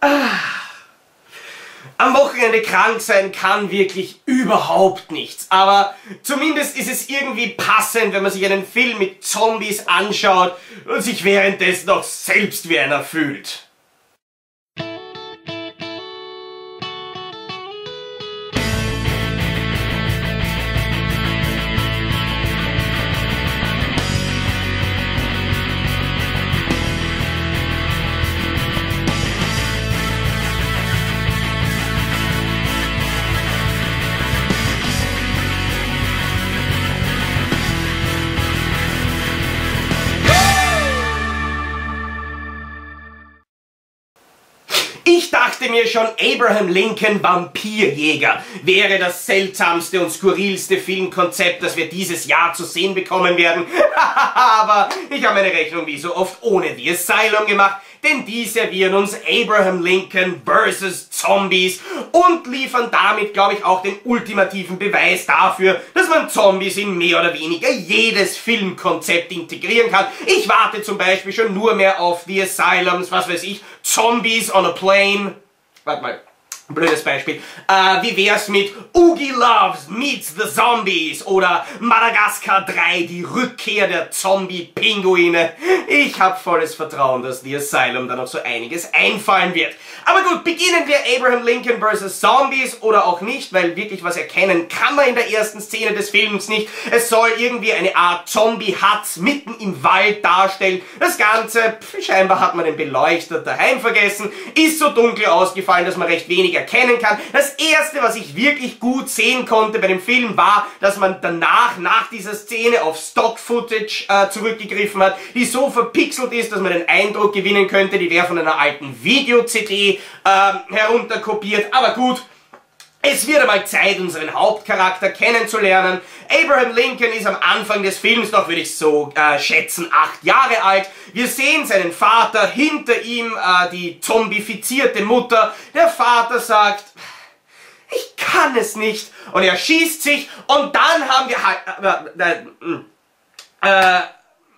Ah. Am Wochenende krank sein kann wirklich überhaupt nichts. Aber zumindest ist es irgendwie passend, wenn man sich einen Film mit Zombies anschaut und sich währenddessen auch selbst wie einer fühlt. Mir schon, Abraham Lincoln Vampirjäger wäre das seltsamste und skurrilste Filmkonzept, das wir dieses Jahr zu sehen bekommen werden. Aber ich habe meine Rechnung wie so oft ohne The Asylum gemacht denn die servieren uns Abraham Lincoln vs. Zombies und liefern damit, glaube ich, auch den ultimativen Beweis dafür, dass man Zombies in mehr oder weniger jedes Filmkonzept integrieren kann. Ich warte zum Beispiel schon nur mehr auf The Asylums, was weiß ich, Zombies on a Plane. Warte mal. Blödes Beispiel. Äh, wie wär's mit Oogie Loves meets the Zombies oder Madagaskar 3, die Rückkehr der Zombie-Pinguine. Ich hab volles Vertrauen, dass The Asylum da noch so einiges einfallen wird. Aber gut, beginnen wir Abraham Lincoln vs. Zombies oder auch nicht, weil wirklich was erkennen kann man in der ersten Szene des Films nicht. Es soll irgendwie eine Art Zombie-Hut mitten im Wald darstellen. Das Ganze, pf, scheinbar hat man den Beleuchter daheim vergessen, ist so dunkel ausgefallen, dass man recht wenig erkennen kann. Das erste, was ich wirklich gut sehen konnte bei dem Film, war, dass man danach, nach dieser Szene, auf Stock-Footage äh, zurückgegriffen hat, die so verpixelt ist, dass man den Eindruck gewinnen könnte, die wäre von einer alten Video-CD äh, herunterkopiert. Aber gut, es wird einmal Zeit, unseren Hauptcharakter kennenzulernen. Abraham Lincoln ist am Anfang des Films noch, würde ich so äh, schätzen, acht Jahre alt. Wir sehen seinen Vater, hinter ihm äh, die zombifizierte Mutter. Der Vater sagt, ich kann es nicht. Und er schießt sich und dann haben wir halt... Äh, äh, äh,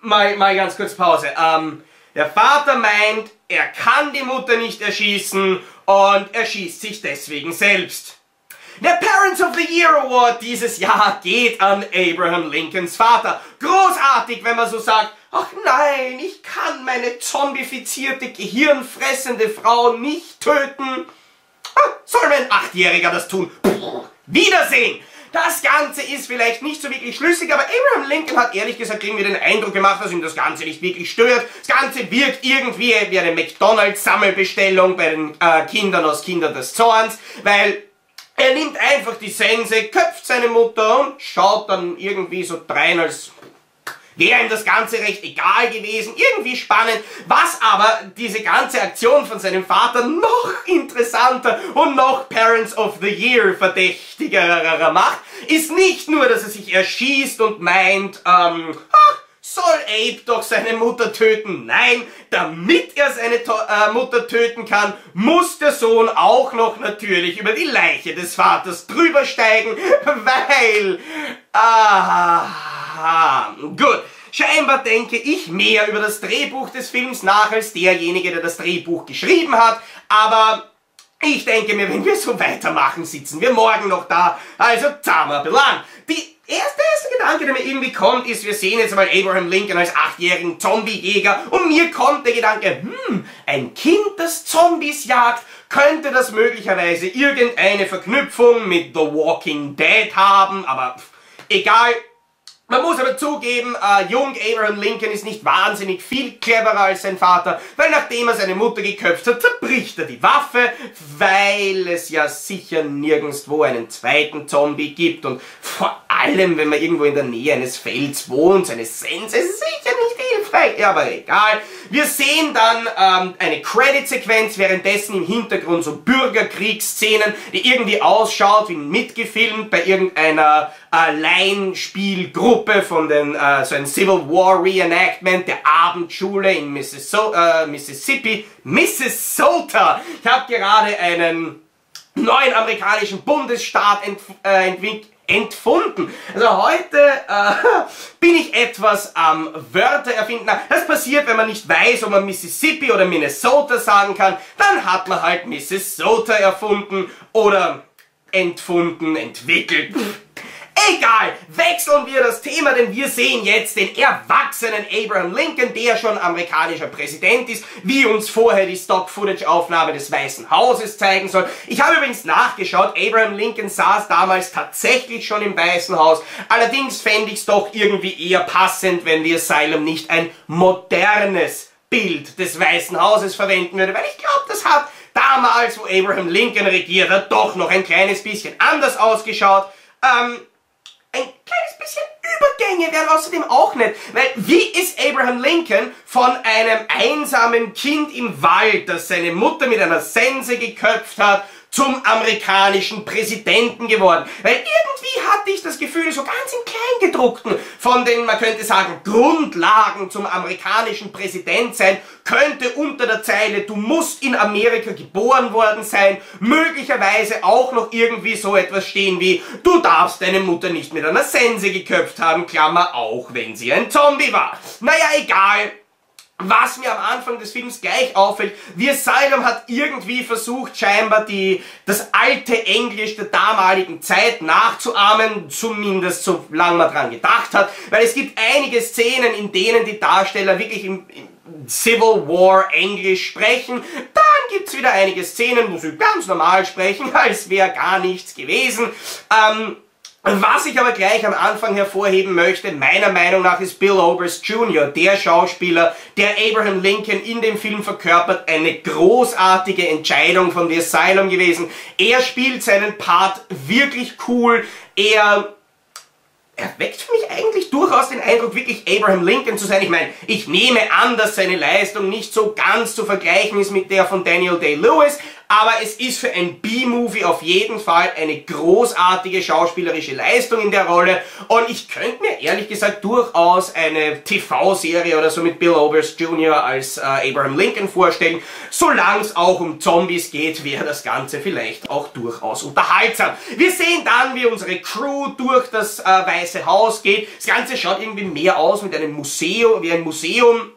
mal, mal ganz kurz Pause. Ähm, der Vater meint, er kann die Mutter nicht erschießen und er schießt sich deswegen selbst. Der Parents of the Year Award dieses Jahr geht an Abraham Lincolns Vater. Großartig, wenn man so sagt, ach nein, ich kann meine zombifizierte, gehirnfressende Frau nicht töten. Ah, soll mein Achtjähriger das tun? Puh, Wiedersehen! Das Ganze ist vielleicht nicht so wirklich schlüssig, aber Abraham Lincoln hat ehrlich gesagt irgendwie den Eindruck gemacht, dass ihm das Ganze nicht wirklich stört. Das Ganze wirkt irgendwie wie eine McDonalds-Sammelbestellung bei den äh, Kindern aus Kinder des Zorns, weil er nimmt einfach die Sense, köpft seine Mutter und schaut dann irgendwie so drein, als wäre ihm das Ganze recht egal gewesen, irgendwie spannend. Was aber diese ganze Aktion von seinem Vater noch interessanter und noch Parents of the Year verdächtiger macht, ist nicht nur, dass er sich erschießt und meint, ähm, ach, soll Abe doch seine Mutter töten? Nein, damit er seine to äh, Mutter töten kann, muss der Sohn auch noch natürlich über die Leiche des Vaters drüber steigen, weil... Aha, gut. Scheinbar denke ich mehr über das Drehbuch des Films nach als derjenige, der das Drehbuch geschrieben hat, aber ich denke mir, wenn wir so weitermachen, sitzen wir morgen noch da. Also, zahmer Belang. Die erste, erste Gedanke, der mir irgendwie kommt, ist, wir sehen jetzt mal Abraham Lincoln als achtjährigen Zombiejäger. Und mir kommt der Gedanke, hm, ein Kind, das Zombies jagt, könnte das möglicherweise irgendeine Verknüpfung mit The Walking Dead haben, aber pff, egal, man muss aber zugeben, äh, jung Abraham Lincoln ist nicht wahnsinnig viel cleverer als sein Vater, weil nachdem er seine Mutter geköpft hat, zerbricht er die Waffe, weil es ja sicher nirgendwo einen zweiten Zombie gibt und vor allem, wenn man irgendwo in der Nähe eines Felds wohnt, seine Sense ist sicher nicht hilfreich, ja, aber egal. Wir sehen dann ähm, eine Credit-Sequenz, währenddessen im Hintergrund so Bürgerkriegsszenen, die irgendwie ausschaut wie mitgefilmt bei irgendeiner Laienspielgruppe von den, äh, so ein Civil War Reenactment der Abendschule in Minnesota, äh, Mississippi, Minnesota. Ich habe gerade einen neuen amerikanischen Bundesstaat ent äh, entwickelt entfunden. Also heute äh, bin ich etwas am Wörter erfinden. Das passiert, wenn man nicht weiß, ob man Mississippi oder Minnesota sagen kann. Dann hat man halt Minnesota erfunden oder entfunden, entwickelt. Egal, wechseln wir das Thema, denn wir sehen jetzt den erwachsenen Abraham Lincoln, der schon amerikanischer Präsident ist, wie uns vorher die Stock-Footage-Aufnahme des Weißen Hauses zeigen soll. Ich habe übrigens nachgeschaut, Abraham Lincoln saß damals tatsächlich schon im Weißen Haus, allerdings fände ich es doch irgendwie eher passend, wenn die Asylum nicht ein modernes Bild des Weißen Hauses verwenden würde, weil ich glaube, das hat damals, wo Abraham Lincoln regiert hat, doch noch ein kleines bisschen anders ausgeschaut. Ähm, ein kleines bisschen Übergänge wären außerdem auch nicht. Weil wie ist Abraham Lincoln von einem einsamen Kind im Wald, das seine Mutter mit einer Sense geköpft hat, zum amerikanischen Präsidenten geworden. Weil irgendwie hatte ich das Gefühl, so ganz im Kleingedruckten von den, man könnte sagen, Grundlagen zum amerikanischen Präsidentsein könnte unter der Zeile, du musst in Amerika geboren worden sein, möglicherweise auch noch irgendwie so etwas stehen wie, du darfst deine Mutter nicht mit einer Sense geköpft haben, Klammer, auch wenn sie ein Zombie war. Naja, egal. Was mir am Anfang des Films gleich auffällt, wie Asylum hat irgendwie versucht, scheinbar die, das alte Englisch der damaligen Zeit nachzuahmen, zumindest solange man dran gedacht hat, weil es gibt einige Szenen, in denen die Darsteller wirklich im, im Civil War Englisch sprechen. Dann gibt's wieder einige Szenen, wo sie ganz normal sprechen, als wäre gar nichts gewesen. Ähm, was ich aber gleich am Anfang hervorheben möchte, meiner Meinung nach ist Bill Oberst Jr., der Schauspieler, der Abraham Lincoln in dem Film verkörpert, eine großartige Entscheidung von The Asylum gewesen. Er spielt seinen Part wirklich cool, er er weckt für mich eigentlich durchaus den Eindruck, wirklich Abraham Lincoln zu sein. Ich meine, ich nehme an, dass seine Leistung nicht so ganz zu vergleichen ist mit der von Daniel Day-Lewis, aber es ist für ein B-Movie auf jeden Fall eine großartige schauspielerische Leistung in der Rolle und ich könnte mir ehrlich gesagt durchaus eine TV-Serie oder so mit Bill Oberst Jr. als äh, Abraham Lincoln vorstellen. Solange es auch um Zombies geht, wäre das Ganze vielleicht auch durchaus unterhaltsam. Wir sehen dann, wie unsere Crew durch das äh, Weiße Haus geht. Das Ganze schaut irgendwie mehr aus mit einem Museum, wie ein Museum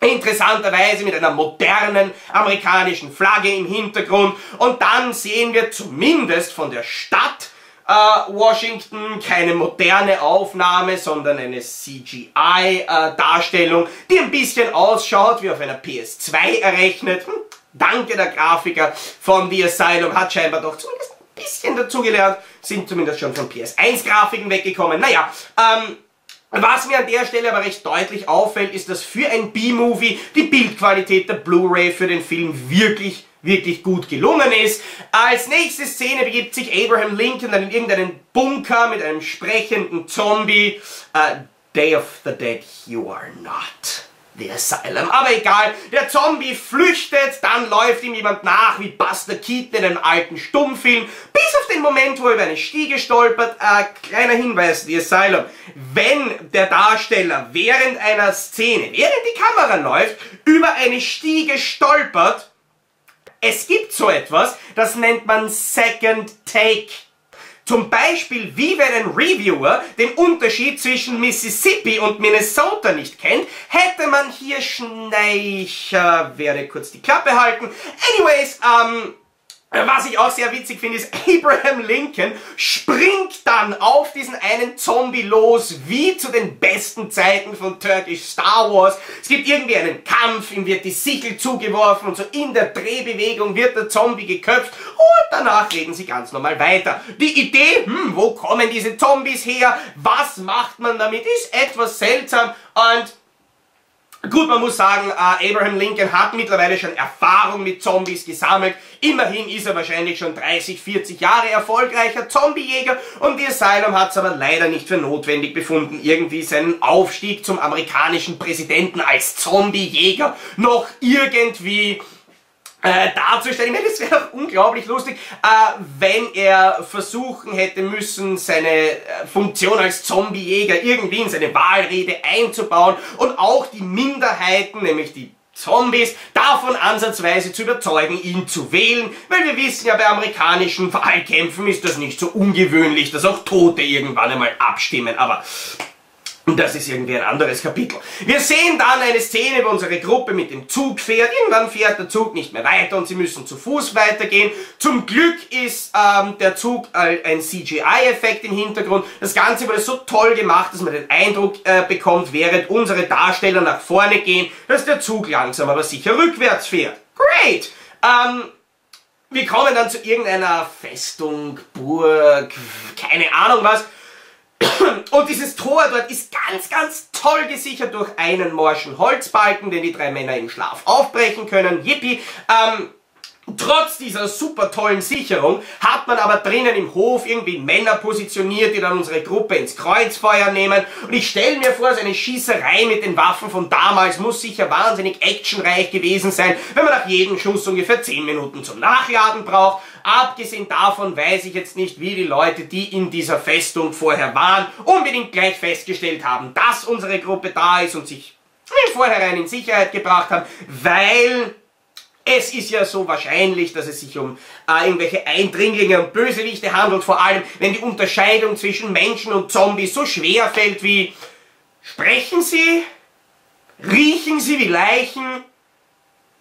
Interessanterweise mit einer modernen amerikanischen Flagge im Hintergrund. Und dann sehen wir zumindest von der Stadt äh, Washington keine moderne Aufnahme, sondern eine CGI-Darstellung, äh, die ein bisschen ausschaut wie auf einer PS2 errechnet. Hm, danke der Grafiker von The Asylum, hat scheinbar doch zumindest ein bisschen dazugelernt, sind zumindest schon von PS1-Grafiken weggekommen. Naja, ähm, was mir an der Stelle aber recht deutlich auffällt, ist, dass für ein B-Movie die Bildqualität der Blu-ray für den Film wirklich wirklich gut gelungen ist. Als nächste Szene begibt sich Abraham Lincoln dann in irgendeinen Bunker mit einem sprechenden Zombie. Uh, Day of the Dead, you are not. The Asylum. Aber egal, der Zombie flüchtet, dann läuft ihm jemand nach, wie Buster Keaton in einem alten Stummfilm, bis auf den Moment, wo er über eine Stiege stolpert. Äh, kleiner Hinweis, The Asylum. Wenn der Darsteller während einer Szene, während die Kamera läuft, über eine Stiege stolpert, es gibt so etwas, das nennt man Second Take. Zum Beispiel, wie wenn ein Reviewer den Unterschied zwischen Mississippi und Minnesota nicht kennt, hätte man hier Schneicher, werde kurz die Klappe halten. Anyways, ähm, was ich auch sehr witzig finde, ist, Abraham Lincoln springt dann auf diesen einen Zombie los, wie zu den besten Zeiten von Turkish Star Wars. Es gibt irgendwie einen Kampf, ihm wird die Sichel zugeworfen und so in der Drehbewegung wird der Zombie geköpft und danach reden sie ganz normal weiter. Die Idee, hm, wo kommen diese Zombies her, was macht man damit, ist etwas seltsam und Gut, man muss sagen, äh, Abraham Lincoln hat mittlerweile schon Erfahrung mit Zombies gesammelt. Immerhin ist er wahrscheinlich schon 30, 40 Jahre erfolgreicher Zombiejäger und die Asylum hat es aber leider nicht für notwendig befunden, irgendwie seinen Aufstieg zum amerikanischen Präsidenten als Zombiejäger noch irgendwie äh, darzustellen. Ich meine, es wäre doch unglaublich lustig, äh, wenn er versuchen hätte müssen, seine äh, Funktion als Zombiejäger irgendwie in seine Wahlrede einzubauen und auch die Minderheiten, nämlich die Zombies davon ansatzweise zu überzeugen, ihn zu wählen, weil wir wissen ja, bei amerikanischen Wahlkämpfen ist das nicht so ungewöhnlich, dass auch Tote irgendwann einmal abstimmen, aber und das ist irgendwie ein anderes Kapitel. Wir sehen dann eine Szene, wo unsere Gruppe mit dem Zug fährt. Irgendwann fährt der Zug nicht mehr weiter und sie müssen zu Fuß weitergehen. Zum Glück ist ähm, der Zug äh, ein CGI-Effekt im Hintergrund. Das Ganze wurde so toll gemacht, dass man den Eindruck äh, bekommt, während unsere Darsteller nach vorne gehen, dass der Zug langsam aber sicher rückwärts fährt. Great! Ähm, wir kommen dann zu irgendeiner Festung, Burg, keine Ahnung was. Und dieses Tor dort ist ganz, ganz toll gesichert durch einen morschen Holzbalken, den die drei Männer im Schlaf aufbrechen können. Yippie. Ähm, Trotz dieser super tollen Sicherung hat man aber drinnen im Hof irgendwie Männer positioniert, die dann unsere Gruppe ins Kreuzfeuer nehmen. Und ich stelle mir vor, so eine Schießerei mit den Waffen von damals muss sicher wahnsinnig actionreich gewesen sein, wenn man nach jedem Schuss ungefähr 10 Minuten zum Nachladen braucht. Abgesehen davon weiß ich jetzt nicht, wie die Leute, die in dieser Festung vorher waren, unbedingt gleich festgestellt haben, dass unsere Gruppe da ist und sich im Vorhinein in Sicherheit gebracht haben, weil es ist ja so wahrscheinlich, dass es sich um äh, irgendwelche Eindringlinge und Bösewichte handelt, vor allem wenn die Unterscheidung zwischen Menschen und Zombies so schwer fällt wie sprechen sie, riechen sie wie Leichen, nein,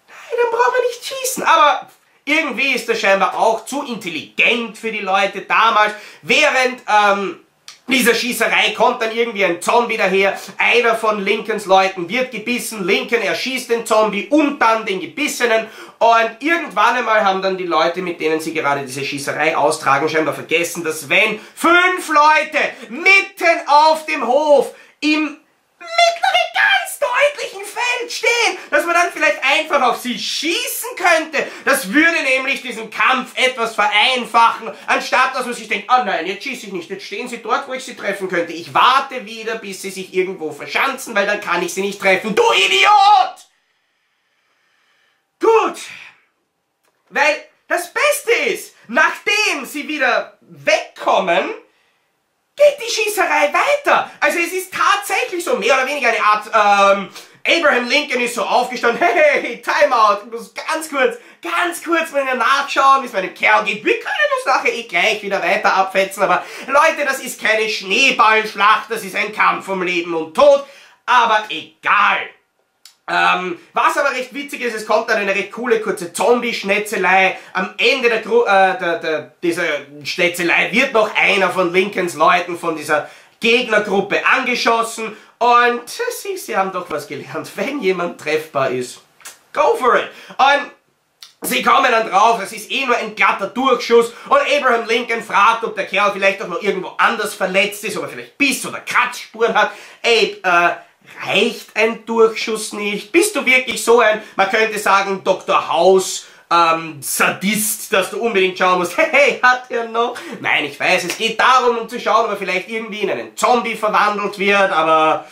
dann brauchen wir nicht schießen, aber irgendwie ist das scheinbar auch zu intelligent für die Leute damals, während ähm, dieser Schießerei kommt dann irgendwie ein Zombie daher, einer von Lincolns Leuten wird gebissen, Lincoln erschießt den Zombie und dann den Gebissenen. Und irgendwann einmal haben dann die Leute, mit denen sie gerade diese Schießerei austragen, scheinbar vergessen, dass wenn fünf Leute mitten auf dem Hof im mittleren ganz deutlichen Feld stehen, dass man dann vielleicht einfach auf sie schießen könnte. Das würde nämlich diesen Kampf etwas vereinfachen, anstatt dass man sich denkt, oh nein, jetzt schieße ich nicht, jetzt stehen sie dort, wo ich sie treffen könnte. Ich warte wieder, bis sie sich irgendwo verschanzen, weil dann kann ich sie nicht treffen. Du Idiot! Gut. Weil das Beste ist, nachdem sie wieder wegkommen, geht die Schießerei weiter. Also es ist tatsächlich so mehr oder weniger eine Art, ähm, Abraham Lincoln ist so aufgestanden, hey, Timeout, ich muss ganz kurz, ganz kurz mal nachschauen, wie es meinem Kerl geht. Wir können uns nachher eh gleich wieder weiter abfetzen, aber Leute, das ist keine Schneeballschlacht, das ist ein Kampf um Leben und Tod, aber egal. Ähm, was aber recht witzig ist, es kommt dann eine recht coole kurze Zombie-Schnetzelei. Am Ende der, äh, der, der, dieser Schnetzelei wird noch einer von Lincolns Leuten von dieser Gegnergruppe angeschossen und sie, sie haben doch was gelernt. Wenn jemand treffbar ist, go for it. Und Sie kommen dann drauf, es ist eh nur ein glatter Durchschuss und Abraham Lincoln fragt, ob der Kerl vielleicht auch noch irgendwo anders verletzt ist, ob er vielleicht Biss- oder Kratzspuren hat. Abe, äh, reicht ein Durchschuss nicht? Bist du wirklich so ein, man könnte sagen, Dr. House, ähm, Sadist, dass du unbedingt schauen musst, hey, hat er noch? Nein, ich weiß, es geht darum, um zu schauen, ob er vielleicht irgendwie in einen Zombie verwandelt wird, aber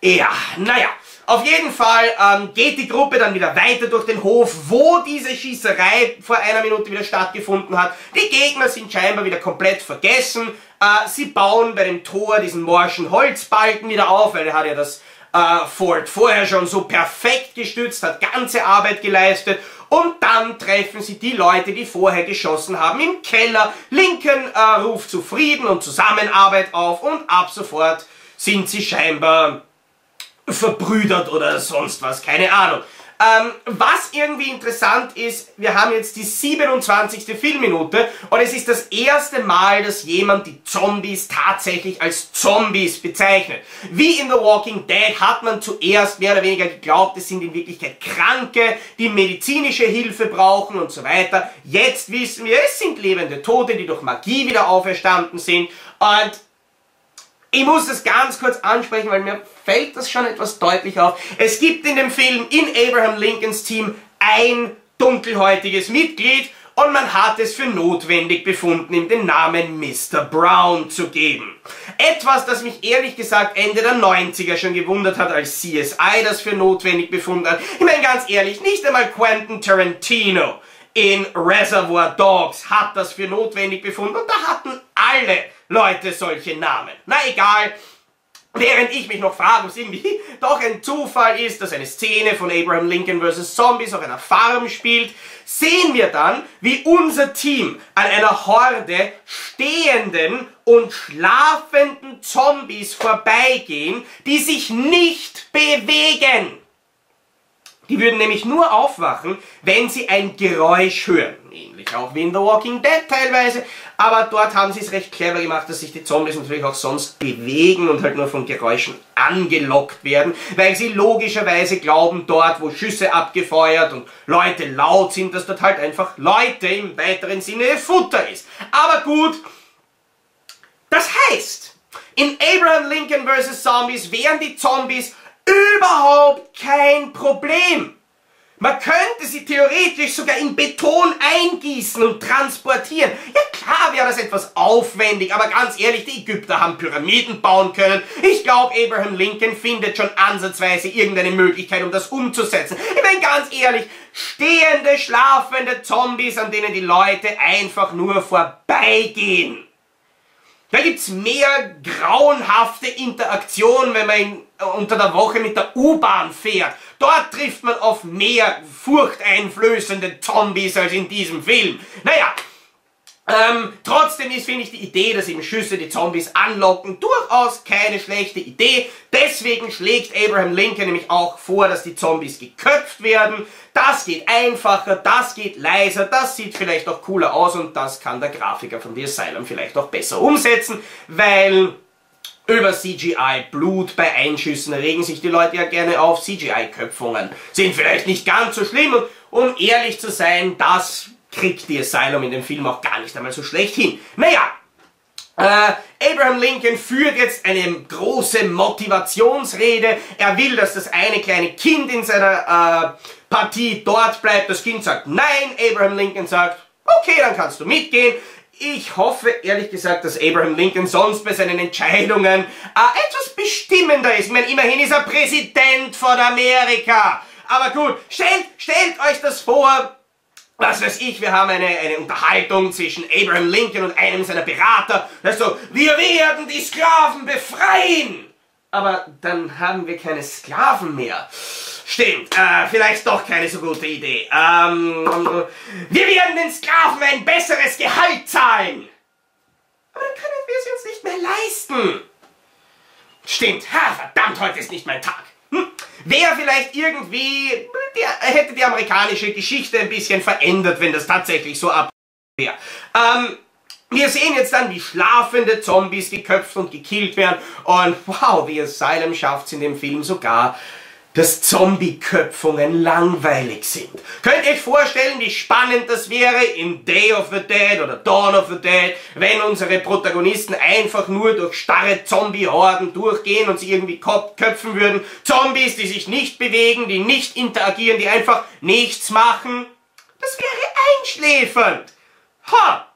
ja, naja. Auf jeden Fall ähm, geht die Gruppe dann wieder weiter durch den Hof, wo diese Schießerei vor einer Minute wieder stattgefunden hat. Die Gegner sind scheinbar wieder komplett vergessen. Äh, sie bauen bei dem Tor diesen morschen Holzbalken wieder auf, weil er hat ja das äh, Fort vorher schon so perfekt gestützt, hat ganze Arbeit geleistet und dann treffen sie die Leute, die vorher geschossen haben, im Keller. Lincoln äh, ruft zu Frieden und Zusammenarbeit auf und ab sofort sind sie scheinbar verbrüdert oder sonst was, keine Ahnung. Ähm, was irgendwie interessant ist, wir haben jetzt die 27. Filmminute und es ist das erste Mal, dass jemand die Zombies tatsächlich als Zombies bezeichnet. Wie in The Walking Dead hat man zuerst mehr oder weniger geglaubt, es sind in Wirklichkeit Kranke, die medizinische Hilfe brauchen und so weiter. Jetzt wissen wir, es sind lebende Tote, die durch Magie wieder auferstanden sind und ich muss das ganz kurz ansprechen, weil mir fällt das schon etwas deutlich auf. Es gibt in dem Film in Abraham Lincolns Team ein dunkelhäutiges Mitglied und man hat es für notwendig befunden, ihm den Namen Mr. Brown zu geben. Etwas, das mich ehrlich gesagt Ende der 90er schon gewundert hat, als CSI das für notwendig befunden hat. Ich meine ganz ehrlich, nicht einmal Quentin Tarantino in Reservoir Dogs hat das für notwendig befunden und da hatten alle Leute solche Namen. Na egal, Während ich mich noch frage, ob es irgendwie doch ein Zufall ist, dass eine Szene von Abraham Lincoln vs. Zombies auf einer Farm spielt, sehen wir dann, wie unser Team an einer Horde stehenden und schlafenden Zombies vorbeigehen, die sich nicht bewegen. Die würden nämlich nur aufwachen, wenn sie ein Geräusch hören. Ähnlich auch wie in The Walking Dead teilweise. Aber dort haben sie es recht clever gemacht, dass sich die Zombies natürlich auch sonst bewegen und halt nur von Geräuschen angelockt werden, weil sie logischerweise glauben, dort wo Schüsse abgefeuert und Leute laut sind, dass dort halt einfach Leute im weiteren Sinne Futter ist. Aber gut, das heißt, in Abraham Lincoln vs. Zombies wären die Zombies überhaupt kein Problem. Man könnte sie theoretisch sogar in Beton eingießen und transportieren. Ja klar wäre das etwas aufwendig, aber ganz ehrlich, die Ägypter haben Pyramiden bauen können. Ich glaube, Abraham Lincoln findet schon ansatzweise irgendeine Möglichkeit, um das umzusetzen. Ich meine, ganz ehrlich, stehende, schlafende Zombies, an denen die Leute einfach nur vorbeigehen. Da gibt's mehr grauenhafte Interaktion, wenn man in, unter der Woche mit der U-Bahn fährt. Dort trifft man auf mehr furchteinflößende Zombies als in diesem Film. Naja, ähm, trotzdem ist, finde ich, die Idee, dass eben Schüsse die Zombies anlocken, durchaus keine schlechte Idee. Deswegen schlägt Abraham Lincoln nämlich auch vor, dass die Zombies geköpft werden. Das geht einfacher, das geht leiser, das sieht vielleicht auch cooler aus und das kann der Grafiker von The Asylum vielleicht auch besser umsetzen, weil über CGI Blut bei Einschüssen regen sich die Leute ja gerne auf. CGI-Köpfungen sind vielleicht nicht ganz so schlimm und um ehrlich zu sein, das kriegt die Asylum in dem Film auch gar nicht einmal so schlecht hin. Naja, äh, Abraham Lincoln führt jetzt eine große Motivationsrede. Er will, dass das eine kleine Kind in seiner äh, Partie dort bleibt. Das Kind sagt nein. Abraham Lincoln sagt, okay, dann kannst du mitgehen. Ich hoffe ehrlich gesagt, dass Abraham Lincoln sonst bei seinen Entscheidungen äh, etwas bestimmender ist. Ich meine, immerhin ist er Präsident von Amerika. Aber gut, stellt, stellt euch das vor, was weiß ich, wir haben eine, eine Unterhaltung zwischen Abraham Lincoln und einem seiner Berater. Das so, wir werden die Sklaven befreien. Aber dann haben wir keine Sklaven mehr. Stimmt, äh, vielleicht doch keine so gute Idee. Ähm, wir werden den Sklaven ein besseres Gehalt zahlen. Aber dann können wir sie uns nicht mehr leisten. Stimmt, ha, verdammt, heute ist nicht mein Tag. Hm? Wäre vielleicht irgendwie, der, hätte die amerikanische Geschichte ein bisschen verändert, wenn das tatsächlich so ab wäre. Ähm, wir sehen jetzt dann, wie schlafende Zombies geköpft und gekillt werden. Und wow, wie Asylum schafft es in dem Film sogar, dass Zombie-Köpfungen langweilig sind. Könnt ihr euch vorstellen, wie spannend das wäre in Day of the Dead oder Dawn of the Dead, wenn unsere Protagonisten einfach nur durch starre Zombie-Horden durchgehen und sie irgendwie köpfen würden. Zombies, die sich nicht bewegen, die nicht interagieren, die einfach nichts machen. Das wäre einschläfernd. Ha!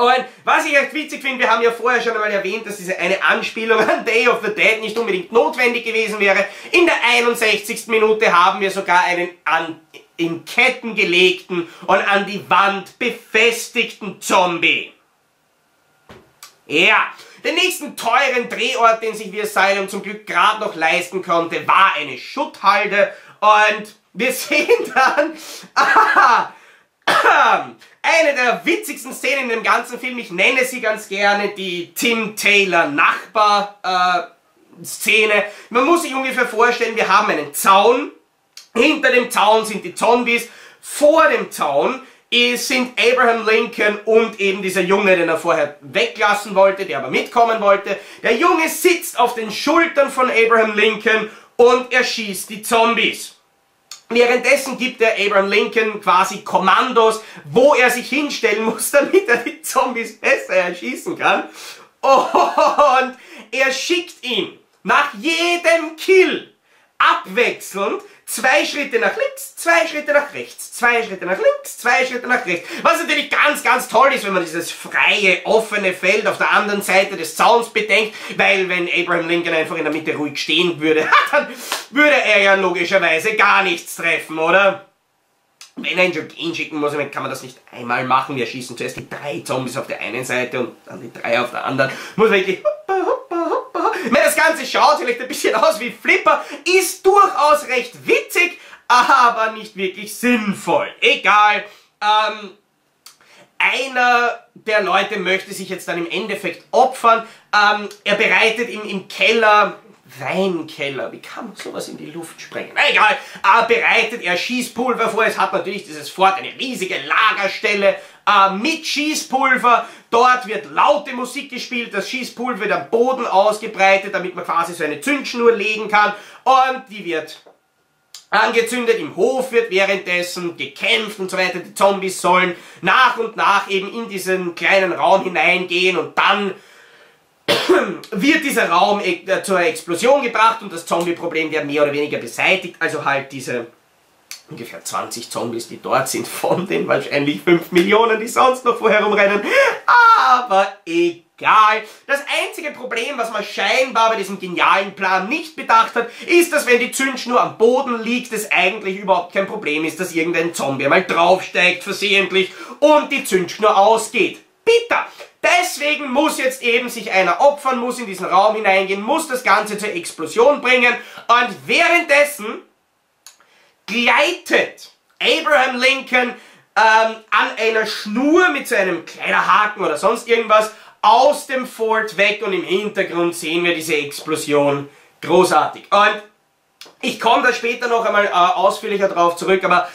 Und was ich echt witzig finde, wir haben ja vorher schon einmal erwähnt, dass diese eine Anspielung an Day of the Dead nicht unbedingt notwendig gewesen wäre. In der 61. Minute haben wir sogar einen an, in Ketten gelegten und an die Wand befestigten Zombie. Ja, den nächsten teuren Drehort, den sich wie Asylum zum Glück gerade noch leisten konnte, war eine Schutthalde und wir sehen dann, aha, eine der witzigsten Szenen in dem ganzen Film, ich nenne sie ganz gerne die Tim Taylor Nachbar äh, Szene. Man muss sich ungefähr vorstellen, wir haben einen Zaun, hinter dem Zaun sind die Zombies, vor dem Zaun sind Abraham Lincoln und eben dieser Junge, den er vorher weglassen wollte, der aber mitkommen wollte. Der Junge sitzt auf den Schultern von Abraham Lincoln und er schießt die Zombies. Währenddessen gibt er Abraham Lincoln quasi Kommandos, wo er sich hinstellen muss, damit er die Zombies besser erschießen kann. Und er schickt ihn nach jedem Kill abwechselnd zwei Schritte nach links, zwei Schritte nach rechts, zwei Schritte nach links, zwei Schritte nach rechts. Was natürlich ganz, ganz toll ist, wenn man dieses freie, offene Feld auf der anderen Seite des Zauns bedenkt, weil wenn Abraham Lincoln einfach in der Mitte ruhig stehen würde, dann würde er ja logischerweise gar nichts treffen, oder? Wenn er ihn schicken muss, kann man das nicht einmal machen. Wir schießen zuerst die drei Zombies auf der einen Seite und dann die drei auf der anderen. Muss wirklich hoppa, hoppa. Ich das Ganze schaut vielleicht ein bisschen aus wie Flipper, ist durchaus recht witzig, aber nicht wirklich sinnvoll. Egal. Ähm, einer der Leute möchte sich jetzt dann im Endeffekt opfern. Ähm, er bereitet im, im Keller Weinkeller. Wie kann man sowas in die Luft sprengen? Egal, äh, bereitet er Schießpulver vor. Es hat natürlich dieses Fort eine riesige Lagerstelle äh, mit Schießpulver. Dort wird laute Musik gespielt, das Schießpulver wird am Boden ausgebreitet, damit man quasi so eine Zündschnur legen kann. Und die wird angezündet, im Hof wird währenddessen gekämpft und so weiter. Die Zombies sollen nach und nach eben in diesen kleinen Raum hineingehen und dann wird dieser Raum e- äh, zur Explosion gebracht und das Zombie-Problem wird mehr oder weniger beseitigt. Also halt diese ungefähr 20 Zombies, die dort sind, von den wahrscheinlich 5 Millionen, die sonst noch vorher rumrennen. Aber egal. Das einzige Problem, was man scheinbar bei diesem genialen Plan nicht bedacht hat, ist, dass wenn die Zündschnur am Boden liegt, es eigentlich überhaupt kein Problem ist, dass irgendein Zombie mal draufsteigt versehentlich und die Zündschnur ausgeht. Bitter! Deswegen muss jetzt eben sich einer opfern, muss in diesen Raum hineingehen, muss das Ganze zur Explosion bringen und währenddessen gleitet Abraham Lincoln ähm, an einer Schnur mit so einem Kleiderhaken oder sonst irgendwas aus dem Fort weg und im Hintergrund sehen wir diese Explosion. Großartig. Und ich komme da später noch einmal äh, ausführlicher drauf zurück, aber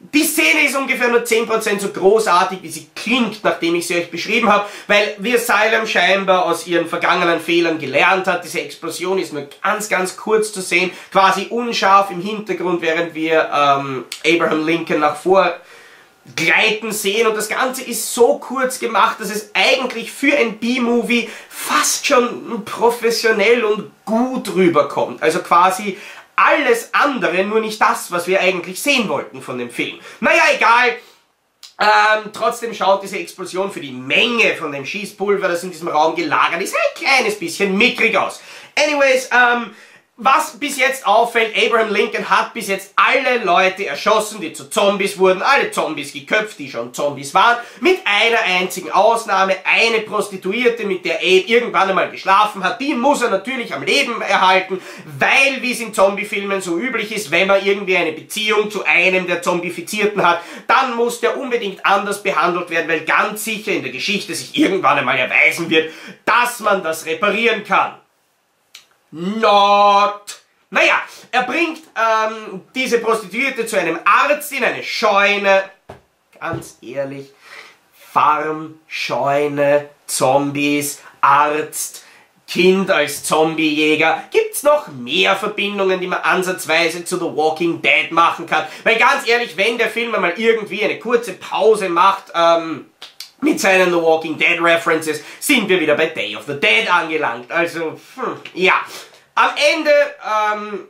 die Szene ist ungefähr nur 10% so großartig, wie sie klingt, nachdem ich sie euch beschrieben habe, weil wie Asylum scheinbar aus ihren vergangenen Fehlern gelernt hat. Diese Explosion ist nur ganz, ganz kurz zu sehen, quasi unscharf im Hintergrund, während wir ähm, Abraham Lincoln nach vor gleiten sehen und das Ganze ist so kurz gemacht, dass es eigentlich für ein B-Movie fast schon professionell und gut rüberkommt. Also quasi alles andere, nur nicht das, was wir eigentlich sehen wollten von dem Film. Naja, egal. Ähm, trotzdem schaut diese Explosion für die Menge von dem Schießpulver, das in diesem Raum gelagert ist, ein kleines bisschen mickrig aus. Anyways, ähm, was bis jetzt auffällt, Abraham Lincoln hat bis jetzt alle Leute erschossen, die zu Zombies wurden, alle Zombies geköpft, die schon Zombies waren, mit einer einzigen Ausnahme, eine Prostituierte, mit der Abe irgendwann einmal geschlafen hat, die muss er natürlich am Leben erhalten, weil, wie es in Zombiefilmen so üblich ist, wenn man irgendwie eine Beziehung zu einem der Zombifizierten hat, dann muss der unbedingt anders behandelt werden, weil ganz sicher in der Geschichte sich irgendwann einmal erweisen wird, dass man das reparieren kann. Not. Naja, er bringt ähm, diese Prostituierte zu einem Arzt in eine Scheune. Ganz ehrlich, Farm, Scheune, Zombies, Arzt, Kind als Zombiejäger. Gibt's noch mehr Verbindungen, die man ansatzweise zu The Walking Dead machen kann? Weil ganz ehrlich, wenn der Film mal irgendwie eine kurze Pause macht, ähm, mit seinen The Walking Dead References sind wir wieder bei Day of the Dead angelangt. Also, hm, ja. Am Ende ähm,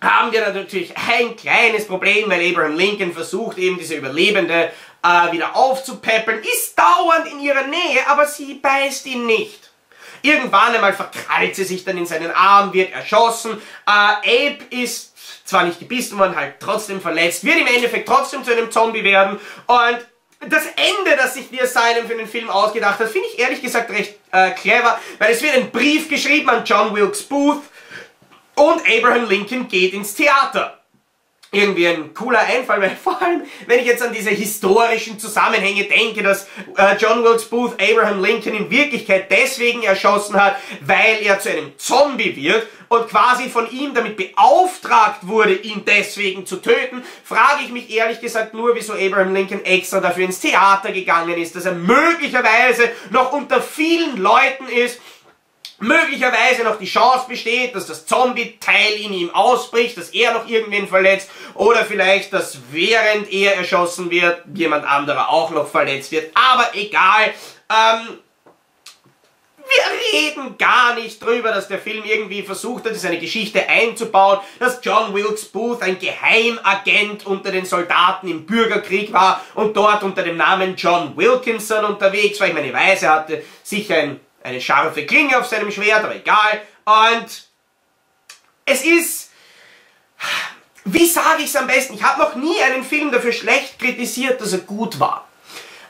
haben wir natürlich ein kleines Problem, weil Abraham Lincoln versucht eben diese Überlebende äh, wieder aufzupäppeln, ist dauernd in ihrer Nähe, aber sie beißt ihn nicht. Irgendwann einmal verkrallt sie sich dann in seinen Arm, wird erschossen. Äh, Abe ist zwar nicht gebissen worden, halt trotzdem verletzt, wird im Endeffekt trotzdem zu einem Zombie werden und das Ende, das sich The Asylum für den Film ausgedacht hat, finde ich ehrlich gesagt recht äh, clever, weil es wird ein Brief geschrieben an John Wilkes Booth und Abraham Lincoln geht ins Theater irgendwie ein cooler Einfall, weil vor allem, wenn ich jetzt an diese historischen Zusammenhänge denke, dass äh, John Wilkes Booth Abraham Lincoln in Wirklichkeit deswegen erschossen hat, weil er zu einem Zombie wird und quasi von ihm damit beauftragt wurde, ihn deswegen zu töten, frage ich mich ehrlich gesagt nur, wieso Abraham Lincoln extra dafür ins Theater gegangen ist, dass er möglicherweise noch unter vielen Leuten ist, möglicherweise noch die Chance besteht, dass das Zombie-Teil in ihm ausbricht, dass er noch irgendwen verletzt oder vielleicht, dass während er erschossen wird, jemand anderer auch noch verletzt wird. Aber egal, ähm, wir reden gar nicht drüber, dass der Film irgendwie versucht hat, eine Geschichte einzubauen, dass John Wilkes Booth ein Geheimagent unter den Soldaten im Bürgerkrieg war und dort unter dem Namen John Wilkinson unterwegs war. Ich meine, ich weiß, er hatte sicher ein eine scharfe Klinge auf seinem Schwert, aber egal. Und es ist, wie sage ich es am besten? Ich habe noch nie einen Film dafür schlecht kritisiert, dass er gut war.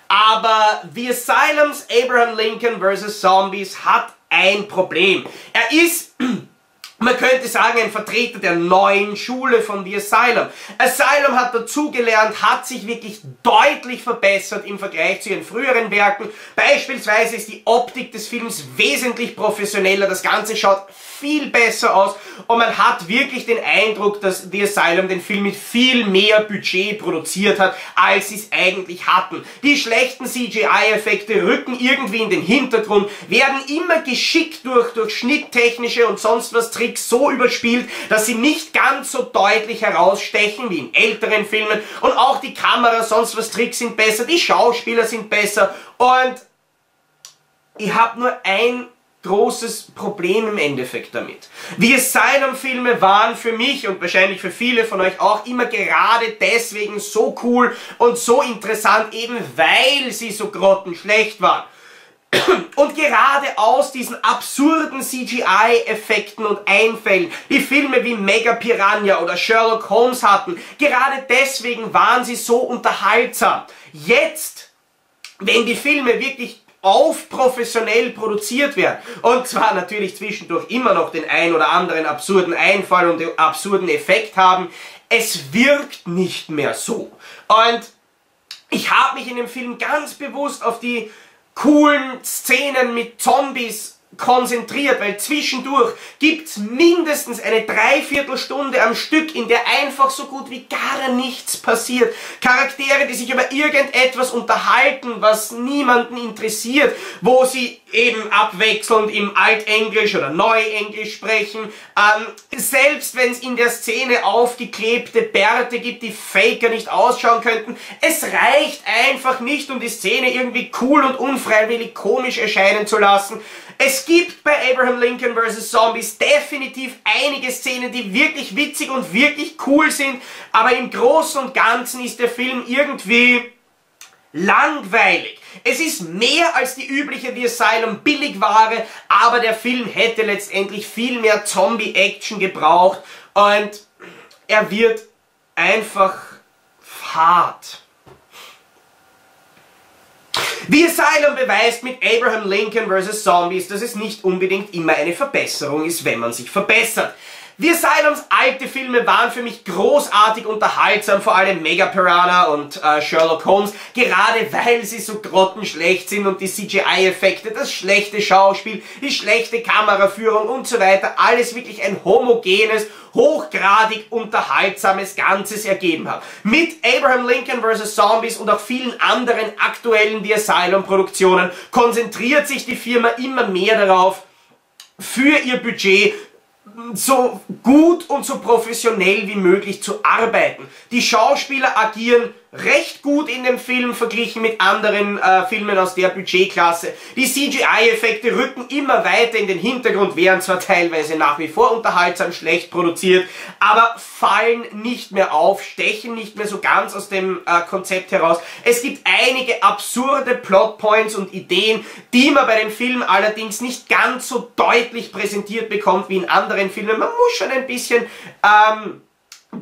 Aber The Asylums Abraham Lincoln vs. Zombies hat ein Problem. Er ist man könnte sagen, ein Vertreter der neuen Schule von The Asylum. Asylum hat dazugelernt, hat sich wirklich deutlich verbessert im Vergleich zu ihren früheren Werken. Beispielsweise ist die Optik des Films wesentlich professioneller, das Ganze schaut viel besser aus und man hat wirklich den Eindruck, dass The Asylum den Film mit viel mehr Budget produziert hat, als sie es eigentlich hatten. Die schlechten CGI-Effekte rücken irgendwie in den Hintergrund, werden immer geschickt durch, durch schnitttechnische und sonst was Tricks so überspielt, dass sie nicht ganz so deutlich herausstechen wie in älteren Filmen und auch die Kamera, sonst was Tricks sind besser, die Schauspieler sind besser und ich habe nur ein großes Problem im Endeffekt damit. Die Asylum-Filme waren für mich und wahrscheinlich für viele von euch auch immer gerade deswegen so cool und so interessant, eben weil sie so grottenschlecht waren. Und gerade aus diesen absurden CGI-Effekten und Einfällen, die Filme wie Mega Piranha oder Sherlock Holmes hatten, gerade deswegen waren sie so unterhaltsam. Jetzt, wenn die Filme wirklich auf professionell produziert werden. Und zwar natürlich zwischendurch immer noch den ein oder anderen absurden Einfall und den absurden Effekt haben. Es wirkt nicht mehr so. Und ich habe mich in dem Film ganz bewusst auf die coolen Szenen mit Zombies konzentriert, weil zwischendurch gibt's mindestens eine Dreiviertelstunde am Stück, in der einfach so gut wie gar nichts passiert. Charaktere, die sich über irgendetwas unterhalten, was niemanden interessiert, wo sie eben abwechselnd im Altenglisch oder Neuenglisch sprechen. Ähm, selbst wenn es in der Szene aufgeklebte Bärte gibt, die Faker nicht ausschauen könnten, es reicht einfach nicht, um die Szene irgendwie cool und unfreiwillig komisch erscheinen zu lassen. Es gibt bei Abraham Lincoln vs. Zombies definitiv einige Szenen, die wirklich witzig und wirklich cool sind, aber im Großen und Ganzen ist der Film irgendwie langweilig. Es ist mehr als die übliche The Asylum Billigware, aber der Film hätte letztendlich viel mehr Zombie-Action gebraucht und er wird einfach fad. The Asylum beweist mit Abraham Lincoln vs. Zombies, dass es nicht unbedingt immer eine Verbesserung ist, wenn man sich verbessert. The Asylums alte Filme waren für mich großartig unterhaltsam, vor allem Mega Piranha und äh, Sherlock Holmes, gerade weil sie so grottenschlecht sind und die CGI-Effekte, das schlechte Schauspiel, die schlechte Kameraführung und so weiter, alles wirklich ein homogenes, hochgradig unterhaltsames Ganzes ergeben hat. Mit Abraham Lincoln vs. Zombies und auch vielen anderen aktuellen The Asylum-Produktionen konzentriert sich die Firma immer mehr darauf, für ihr Budget so gut und so professionell wie möglich zu arbeiten. Die Schauspieler agieren recht gut in dem Film verglichen mit anderen äh, Filmen aus der Budgetklasse. Die CGI-Effekte rücken immer weiter in den Hintergrund, wären zwar teilweise nach wie vor unterhaltsam schlecht produziert, aber fallen nicht mehr auf, stechen nicht mehr so ganz aus dem äh, Konzept heraus. Es gibt einige absurde Plotpoints und Ideen, die man bei dem Film allerdings nicht ganz so deutlich präsentiert bekommt wie in anderen Filmen. Man muss schon ein bisschen ähm,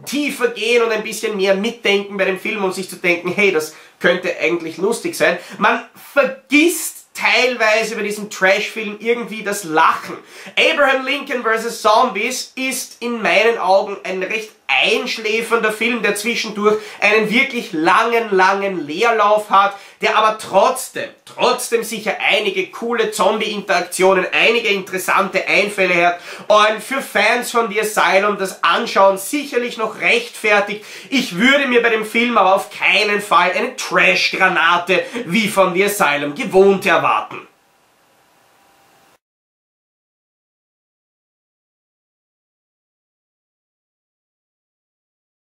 tiefer gehen und ein bisschen mehr mitdenken bei dem Film und sich zu denken, hey, das könnte eigentlich lustig sein. Man vergisst teilweise bei diesem Trash-Film irgendwie das Lachen. Abraham Lincoln vs. Zombies ist in meinen Augen ein recht einschläfernder Film, der zwischendurch einen wirklich langen, langen Leerlauf hat, der aber trotzdem, trotzdem sicher einige coole Zombie-Interaktionen, einige interessante Einfälle hat und für Fans von The Asylum das Anschauen sicherlich noch rechtfertigt. Ich würde mir bei dem Film aber auf keinen Fall eine Trash-Granate wie von The Asylum gewohnt erwarten.